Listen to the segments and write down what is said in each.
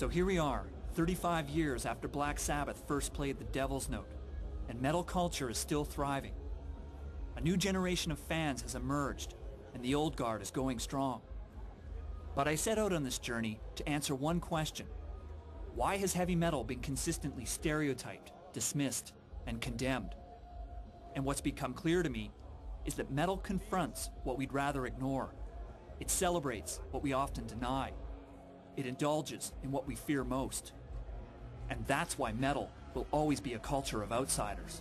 So here we are, 35 years after Black Sabbath first played the Devil's Note, and metal culture is still thriving. A new generation of fans has emerged, and the old guard is going strong. But I set out on this journey to answer one question. Why has heavy metal been consistently stereotyped, dismissed, and condemned? And what's become clear to me is that metal confronts what we'd rather ignore. It celebrates what we often deny. It indulges in what we fear most. And that's why metal will always be a culture of outsiders.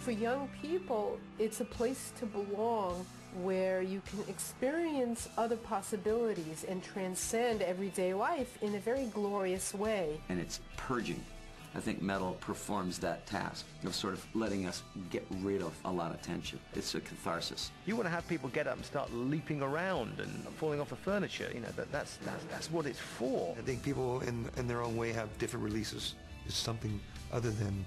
For young people, it's a place to belong where you can experience other possibilities and transcend everyday life in a very glorious way. And it's purging. I think metal performs that task of sort of letting us get rid of a lot of tension. It's a catharsis. You want to have people get up and start leaping around and falling off the furniture. You know, that, that's, that's, that's what it's for. I think people in, in their own way have different releases. It's something other than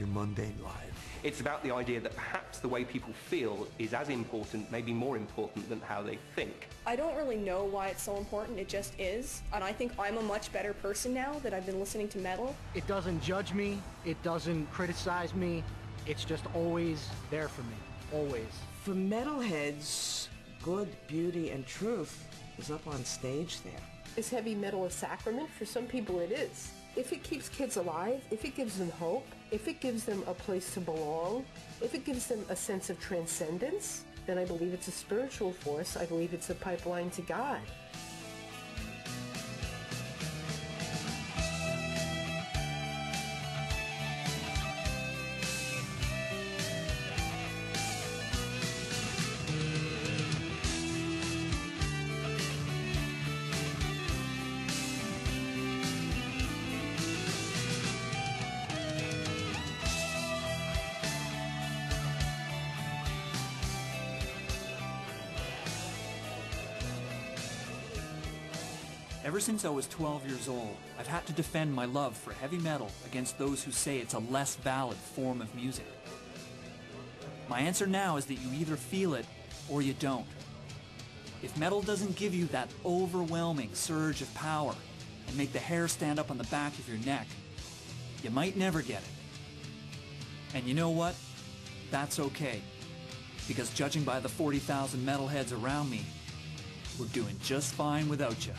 your mundane life. It's about the idea that perhaps the way people feel is as important, maybe more important than how they think. I don't really know why it's so important, it just is. And I think I'm a much better person now that I've been listening to metal. It doesn't judge me, it doesn't criticize me, it's just always there for me, always. For metalheads, good, beauty, and truth is up on stage there. Is heavy metal a sacrament? For some people it is. If it keeps kids alive, if it gives them hope, if it gives them a place to belong, if it gives them a sense of transcendence, then I believe it's a spiritual force. I believe it's a pipeline to God. Ever since I was 12 years old, I've had to defend my love for heavy metal against those who say it's a less valid form of music. My answer now is that you either feel it or you don't. If metal doesn't give you that overwhelming surge of power and make the hair stand up on the back of your neck, you might never get it. And you know what? That's okay. Because judging by the 40,000 metalheads around me, we're doing just fine without you.